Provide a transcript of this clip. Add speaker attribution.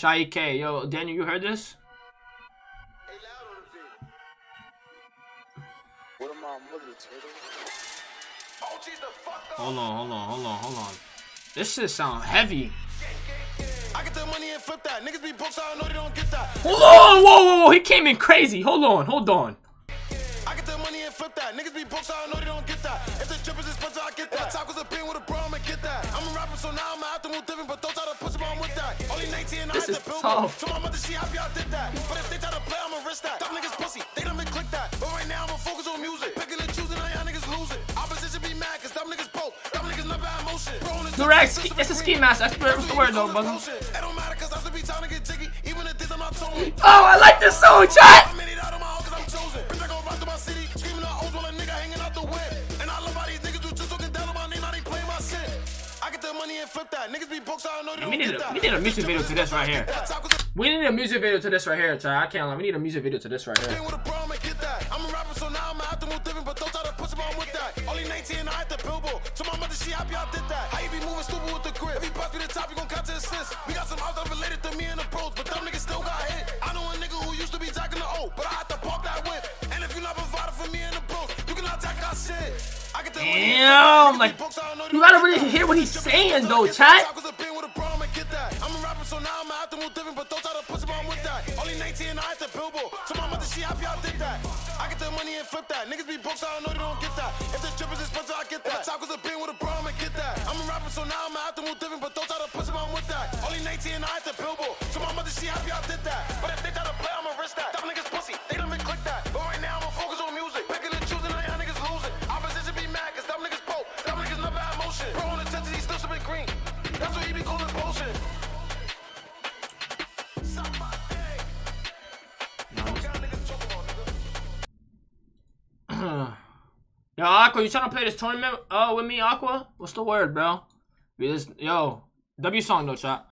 Speaker 1: Sha Ek. Yo, Daniel, you heard this?
Speaker 2: What am I mother turtle?
Speaker 1: Oh, hold on, hold on, hold on, hold on. This shit sound heavy.
Speaker 3: I get the money and flip that. Niggas be books, I know they don't get that.
Speaker 1: Hold on, whoa, whoa, whoa. He came in crazy. Hold on, hold on.
Speaker 3: I get the money and flip that. Niggas be books, I know they don't get that. If the trip is expensive, I get that. Top was a pin with a bro, I'ma get that. I'm a rapper, so now I'm out to move different, but don't
Speaker 1: This is tough.
Speaker 3: So my mother, she happy I did that. But if they try to play, I'ma risk that. Dumb niggas pussy, they been click that. But right now, I'ma focus on music. Picking and choosing, y'all niggas lose it. Opposition be mad, cause dumb niggas poke. Dumb niggas never have motion. Bro, on the
Speaker 1: Direct,
Speaker 3: top,
Speaker 1: ski- it's a ski mask. That's the word though, brother.
Speaker 3: It don't matter, cause I still be trying to get jiggy. Even if this, I'm not tone.
Speaker 1: Oh, I like this song, chat.
Speaker 3: Money and flip that. Niggas be books, I know they
Speaker 1: We
Speaker 3: don't
Speaker 1: need a we need a music video to this right here.
Speaker 3: Top was a
Speaker 1: We need a music video to this right here, chat. I can't lie. We need a music video to this right here.
Speaker 3: thing with a bro, I'ma get that. I'm a rapper, so now I'ma move different, but don't try to push him on with that. Only 19 and I had the billboard. So my mother, she happy I did that. How you be moving stupid with the grip? If he bust me the top, you gon' catch the assist. We got some outs related to me and the pros, but them niggas still got hit. I know a nigga who used to be jacking the O, but I had to park that whip. And if you not providing for me and the bros, you cannot jack our shit. I get the
Speaker 1: Damn, like, You gotta really hear what he's saying, though, chat.
Speaker 3: don't to push him on with that. Only 19 and I had the billboard. So my mother, she happy I did that. I get the money and flip that. Niggas be books, I know they don't get that. If the trip expensive, I get that. Top was a pin with a bro, I'ma get that. I'm a rapper, so now I'ma move different, but don't try to push him with that. Only 19 and I had the billboard. So my mother, she happy I did that. But
Speaker 1: Yo, Aqua, you trying to play this tournament uh, with me, Aqua? What's the word, bro? Yo, W song though, chat.